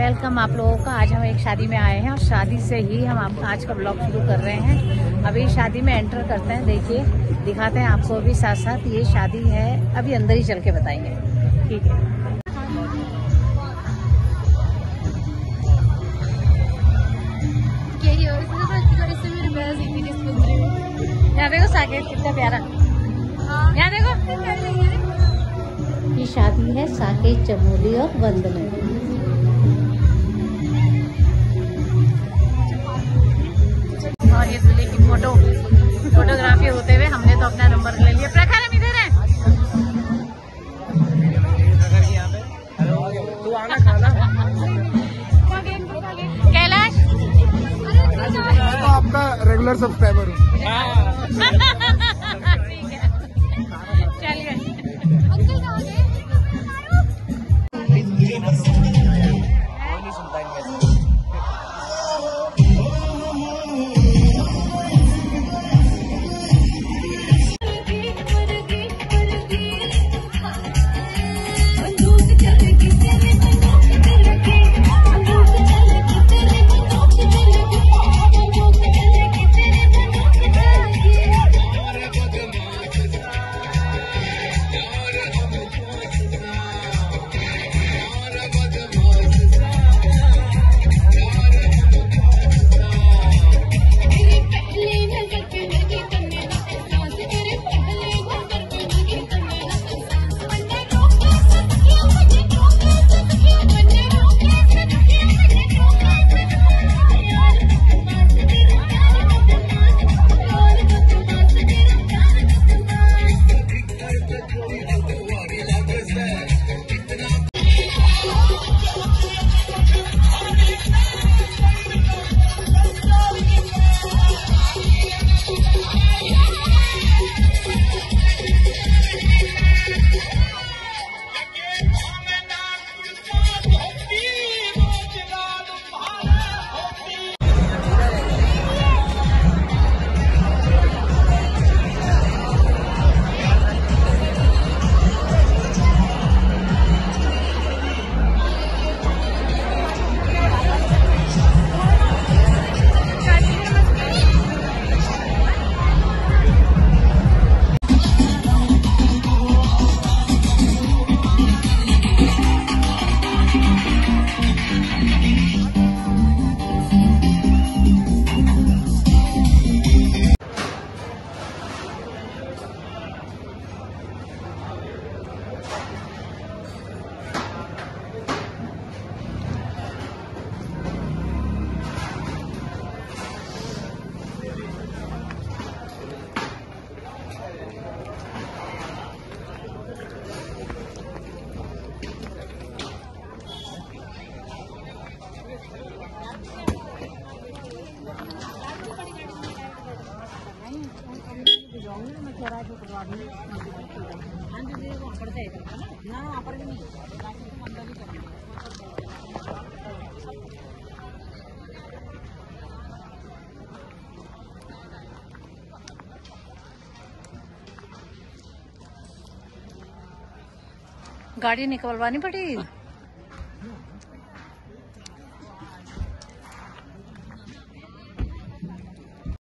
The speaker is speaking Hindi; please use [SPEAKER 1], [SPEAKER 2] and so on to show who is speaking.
[SPEAKER 1] वेलकम आप लोगों का। आज हम एक शादी में आए हैं और शादी से ही हम आप, आज का ब्लॉग शुरू कर रहे हैं। अभी शादी में एंटर करते हैं देखिए दिखाते हैं आपको अभी साथ साथ ये शादी है अभी अंदर ही चल के बताएँगे। ठीक है। यहाँ देखो साकेत कितना प्यारा। यहाँ देखो। ये शादी है साकेत चमोली और वंदना। और ये दूल्हे की फ़ोटो फोटोग्राफी होते हुए हमने तो अपना नंबर ले लिया। प्रखर हम इधर है।
[SPEAKER 2] तू आना खाना
[SPEAKER 1] कैलाश
[SPEAKER 2] तो आपका रेगुलर सब्सक्राइबर हूँ।
[SPEAKER 1] है। चलिए। गाड़ी निकलवानी पड़ेगी